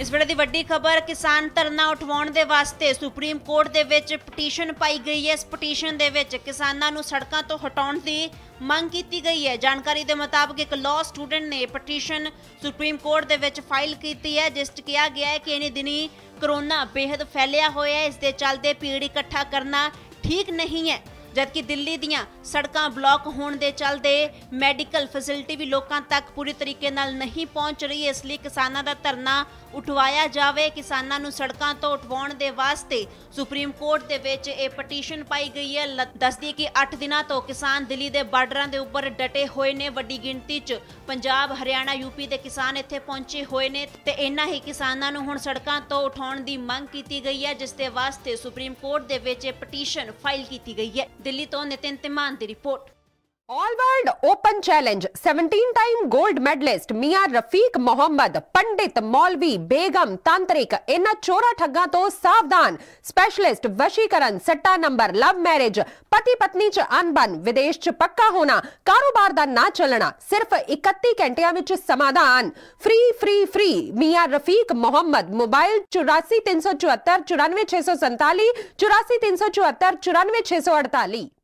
ਇਸ ਵੇਲੇ ਦੀ ਵੱਡੀ ਖਬਰ, ਕਿਸਾਨ ਧਰਨਾ ਉਠਵਾਉਣ ਦੇ ਵਾਸਤੇ ਸੁਪਰੀਮ ਕੋਰਟ ਦੇ ਵਿੱਚ ਪਟੀਸ਼ਨ ਪਾਈ ਗਈ ਹੈ। ਇਸ ਪਟੀਸ਼ਨ ਦੇ ਵਿੱਚ ਕਿਸਾਨਾਂ ਨੂੰ ਸੜਕਾਂ ਤੋਂ ਹਟਾਉਣ ਦੀ ਮੰਗ ਕੀਤੀ ਗਈ ਹੈ। ਜਾਣਕਾਰੀ ਦੇ ਮੁਤਾਬਕ ਇੱਕ ਲਾਅ ਸਟੂਡੈਂਟ ਨੇ ਪਟੀਸ਼ਨ ਸੁਪਰੀਮ ਕੋਰਟ ਦੇ ਵਿੱਚ ਫਾਈਲ ਕੀਤੀ ਹੈ, ਜਿਸ 'ਚ ਕਿਹਾ ਗਿਆ ਹੈ ਕਿ ਇਹਨੇ ਦਿਨੀ ਕਰੋਨਾ ਬੇहद ਫੈਲਿਆ ਹੋਇਆ ਹੈ। ਇਸ ਦੇ ਚੱਲਦੇ ਭੀੜ ਇਕੱਠਾ ਕਰਨਾ ਠੀਕ ਨਹੀਂ ਹੈ। ਜਦਕਿ ਦਿੱਲੀ ਦੀਆਂ ਸੜਕਾਂ ਬਲੌਕ ਹੋਣ ਦੇ ਚੱਲਦੇ ਮੈਡੀਕਲ ਫੈਸਿਲਿਟੀ ਵੀ ਲੋਕਾਂ ਤੱਕ ਪੂਰੀ ਤਰੀਕੇ ਨਾਲ ਨਹੀਂ ਪਹੁੰਚ ਰਹੀ, ਇਸ ਲਈ ਕਿਸਾਨਾਂ ਦਾ ਧਰਨਾ ਉਠਵਾਇਆ ਜਾਵੇ। ਕਿਸਾਨਾਂ ਨੂੰ ਸੜਕਾਂ ਤੋਂ ਉਠਵਾਉਣ ਦੇ ਵਾਸਤੇ ਸੁਪਰੀਮ ਕੋਰਟ ਦੇ ਵਿੱਚ ਇਹ ਪਟੀਸ਼ਨ ਪਾਈ ਗਈ ਹੈ। ਦੱਸਦੀ ਕਿ 8 ਦਿਨਾਂ ਤੋਂ ਕਿਸਾਨ ਦਿੱਲੀ ਦੇ ਬਾਰਡਰਾਂ ਦੇ ਉੱਪਰ ਡਟੇ ਹੋਏ ਨੇ। ਵੱਡੀ ਗਿਣਤੀ 'ਚ ਪੰਜਾਬ, ਹਰਿਆਣਾ ਯੂਪੀ ਦੇ ਕਿਸਾਨ ਇੱਥੇ ਪਹੁੰਚੇ ਹੋਏ ਨੇ ਤੇ ਇਹਨਾਂ ਹੀ ਕਿਸਾਨਾਂ ਨੂੰ ਹੁਣ ਸੜਕਾਂ ਤੋਂ ਉਠਾਉਣ ਦੀ ਮੰਗ ਕੀਤੀ ਗਈ ਹੈ, ਜਿਸ ਦੇ ਵਾਸਤੇ ਸੁਪਰੀਮ ਕੋਰਟ ਦੇ ਵਿੱਚ ਇਹ ਪਟੀਸ਼ਨ ਫਾਈਲ ਕੀਤੀ ਗਈ ਹੈ। ਦਿੱਲੀ ਤੋਂ ਨਿਤਿਨ ਤਿਮਾਨ ਦੀ report all world open challenge 17 time gold medalist Mian Rafiq Mohammad पंडित मौलवी बेगम तांत्रिक इन चोरा ठगा तो सावधान स्पेशलिस्ट वशीकरण सट्टा नंबर लव मैरिज पति पत्नी च अनबन विदेश च पक्का होना कारोबार दा ना चलना सिर्फ़ 31 घंटिया विच समाधान फ्री फ्री फ्री मियाँ रफीक मोहम्मद मोबाइल 8434 94647 84374 94648